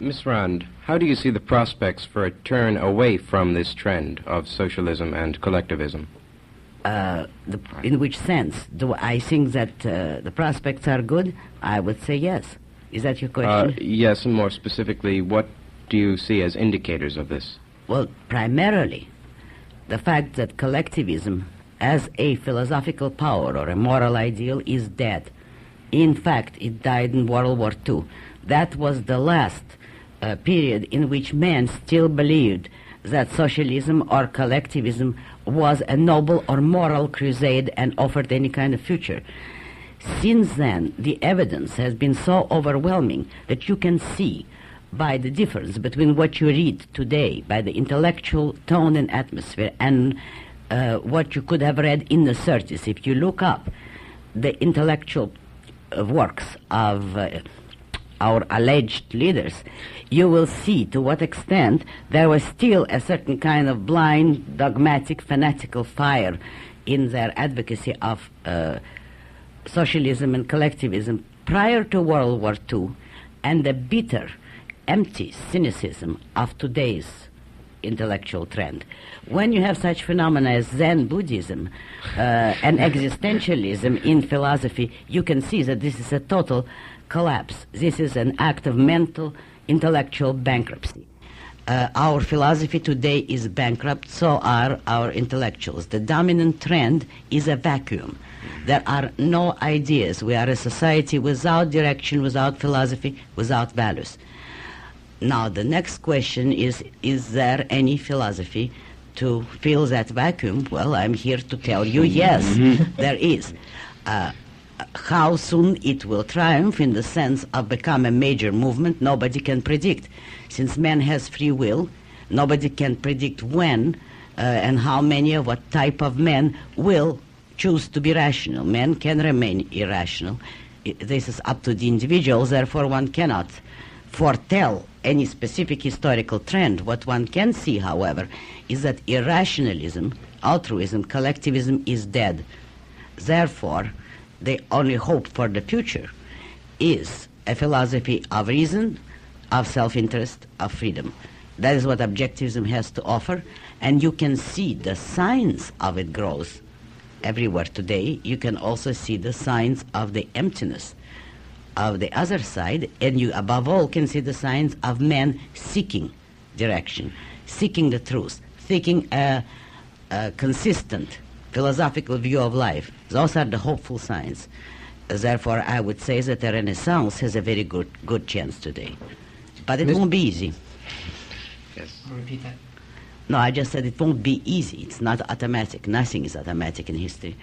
Miss Rand, how do you see the prospects for a turn away from this trend of socialism and collectivism? Uh, the, in which sense? Do I think that uh, the prospects are good? I would say yes. Is that your Uh, question? yes, and more specifically, what do you see as indicators of this? Well, primarily, the fact that collectivism as a philosophical power or a moral ideal is dead. In fact, it died in World War II. That was the last uh, period in which men still believed that socialism or collectivism was a noble or moral crusade and offered any kind of future. Since then, the evidence has been so overwhelming that you can see by the difference between what you read today, by the intellectual tone and atmosphere, and uh, what you could have read in the 30s. If you look up the intellectual uh, works of uh, our alleged leaders, you will see to what extent there was still a certain kind of blind, dogmatic, fanatical fire in their advocacy of uh, socialism and collectivism prior to World War II and the bitter, empty cynicism of today's intellectual trend. When you have such phenomena as Zen Buddhism uh, and existentialism in philosophy, you can see that this is a total collapse. This is an act of mental, intellectual bankruptcy. Uh, our philosophy today is bankrupt, so are our intellectuals. The dominant trend is a vacuum. There are no ideas. We are a society without direction, without philosophy, without values. Now, the next question is Is there any philosophy to fill that vacuum? Well, I'm here to tell you yes, there is. Uh, how soon it will triumph in the sense of become a major movement, nobody can predict. Since man has free will, nobody can predict when uh, and how many of what type of men will choose to be rational. Men can remain irrational. I- This is up to the individuals, therefore one cannot foretell any specific historical trend. What one can see, however, is that irrationalism, altruism, collectivism is dead. Therefore, the only hope for the future is a philosophy of reason, of self-interest, of freedom. That is what objectivism has to offer, and you can see the signs of it grows everywhere today. You can also see the signs of the emptiness of the other side, and you above all can see the signs of men seeking direction, seeking the truth, seeking a, a consistent philosophical view of life. Those are the hopeful signs. Therefore, I would say that the Renaissance has a very good good chance today, but it Miss- won't be easy. Yes. I'll repeat that. No, I just said it won't be easy. It's not automatic. Nothing is automatic in history.